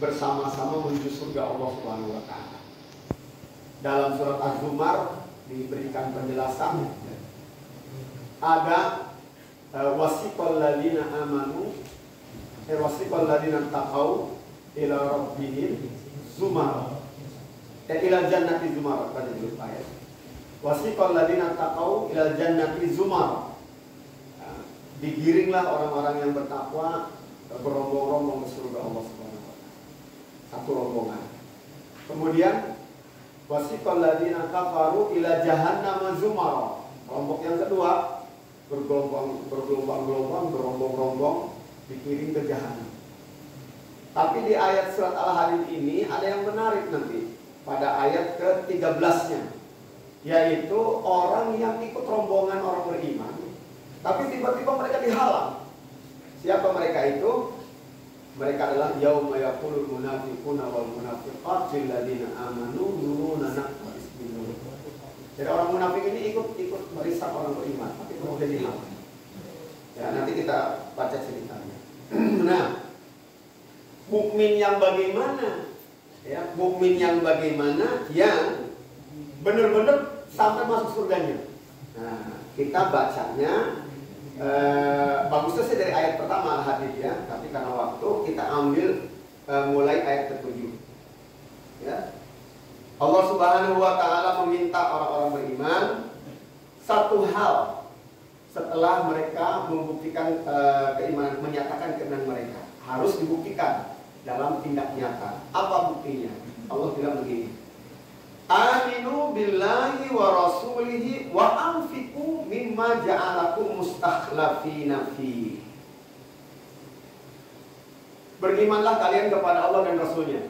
bersama-sama menuju surga Allah Subhanahu wa taala. Dalam surat Az-Zumar diberikan penjelasan ada uh, wasiqal ladina amanu eh, wasiqal ladina taqau ila rabbihim zumar. Eh, ila jannati zumar tadi lupa ya wasiqal ladina taqau ila jannati zumar. Nah, digiringlah orang-orang yang bertakwa berombong-rombong ke surga Allah Subhanahu satu rombongan kemudian wasiqal ladina kafaru ila jahannam zumar kelompok yang kedua bergelombang bergelombang-gelombang berombong-rombong dikirim ke. Tapi di ayat surat Al-Hadid ini ada yang menarik nanti pada ayat ke-13-nya yaitu orang yang ikut rombongan orang beriman tapi tiba-tiba mereka dihalang. Siapa mereka itu? Mereka adalah yauma yaqulul munafiquna wal munafiqat lil ladina amanu nuruna naqbis Jadi orang munafik ini ikut ikut barisan orang beriman, tapi kemudian dihalang. Ya, nanti kita baca ceritanya. nah, mukmin yang bagaimana? Ya, mukmin yang bagaimana yang benar-benar sampai masuk surganya. Nah, kita bacanya eh, bagusnya sih dari ayat pertama hadis ya, tapi karena waktu kita ambil eh, mulai ayat ketujuh. Ya, Allah Subhanahu wa taala meminta orang-orang beriman satu hal setelah mereka membuktikan uh, keimanan menyatakan keimanan mereka harus dibuktikan dalam tindak nyata. Apa buktinya? Allah bilang begini. Aminu billahi wa rasulihi wa anfiqu mimma ja'alakum mustakhlafina fi. Berimanlah kalian kepada Allah dan Rasulnya.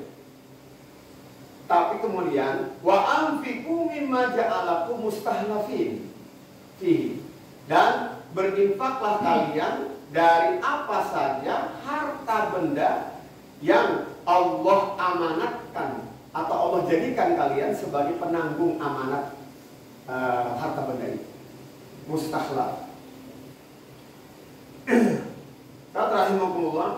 Tapi kemudian wa anfiqu mimma ja'alakum mustakhlafin fi. Dan berinfaklah kalian dari apa saja harta benda yang Allah amanatkan atau Allah jadikan kalian sebagai penanggung amanat uh, harta benda itu. Mustakhlaf. Rahimahullah.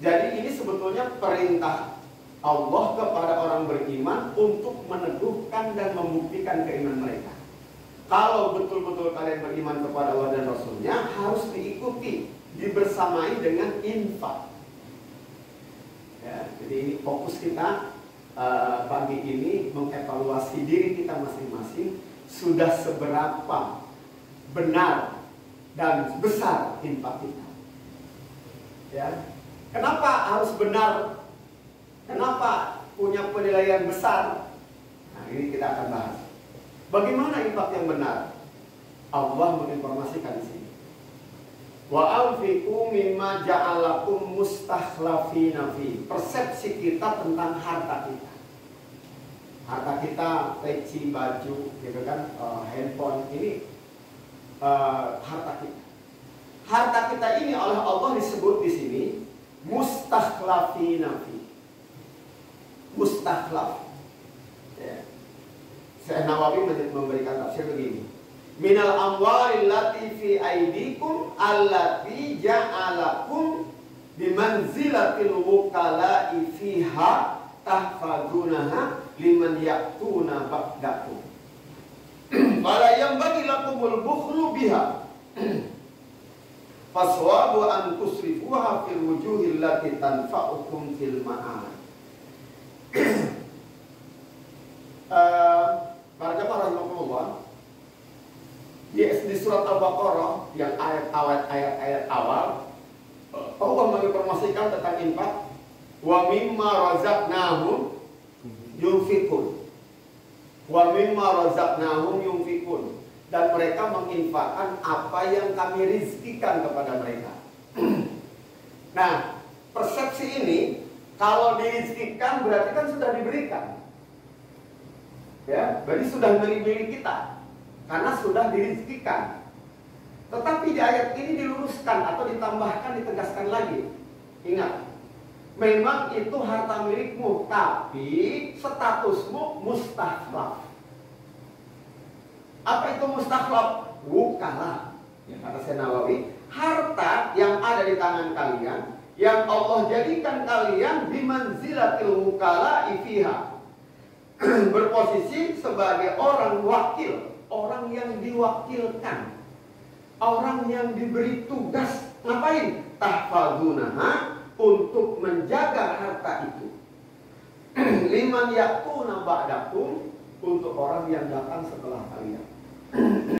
Jadi ini sebetulnya perintah Allah kepada orang beriman untuk meneguhkan dan membuktikan keimanan mereka. Kalau betul-betul kalian beriman kepada Allah dan Rasulnya harus diikuti, dibersamai dengan infak. Ya, jadi ini fokus kita uh, pagi ini mengevaluasi diri kita masing-masing sudah seberapa benar dan besar infak kita. Ya, kenapa harus benar? Kenapa punya penilaian besar? Nah, ini kita akan bahas. Bagaimana infak yang benar? Allah menginformasikan di sini. Wa anfiqu mimma ja'alakum mustakhlafina fi. Persepsi kita tentang harta kita. Harta kita, peci, baju, gitu kan, uh, handphone ini uh, harta kita. Harta kita ini oleh Allah disebut di sini mustakhlafina fi. Mustakhlaf. Ya. Syekh Nawawi memberikan tafsir begini. Minal amwalil lati fi aidikum allati ja'alakum bimanzilatil wukala'i fiha tahfazunaha liman yaktuna ba'dakum. Fala yang bagi lakumul bukhlu biha. Faswabu an tusrifuha fil wujuhil lati tanfa'ukum fil ma'ad. Para jemaah rahimahullah di, di surat Al-Baqarah yang ayat awal ayat-ayat awal Allah menginformasikan tentang infak wa mimma razaqnahum yunfikun wa mimma razaqnahum yunfikun dan mereka menginfakkan apa yang kami rizkikan kepada mereka. nah, persepsi ini kalau dirizkikan berarti kan sudah diberikan. Ya berarti sudah milik kita karena sudah dirizkikan. Tetapi di ayat ini diluruskan atau ditambahkan ditegaskan lagi. Ingat memang itu harta milikmu tapi statusmu mustakhlaf apa itu mustakhlaf bukanlah. Ya, kata Senawawi harta yang ada di tangan kalian yang Allah jadikan kalian bimanzilatil wukala ifiha berposisi sebagai orang wakil, orang yang diwakilkan, orang yang diberi tugas. Ngapain? Tahfazunaha untuk menjaga harta itu. Liman yakuna ba'dakum untuk orang yang datang setelah kalian.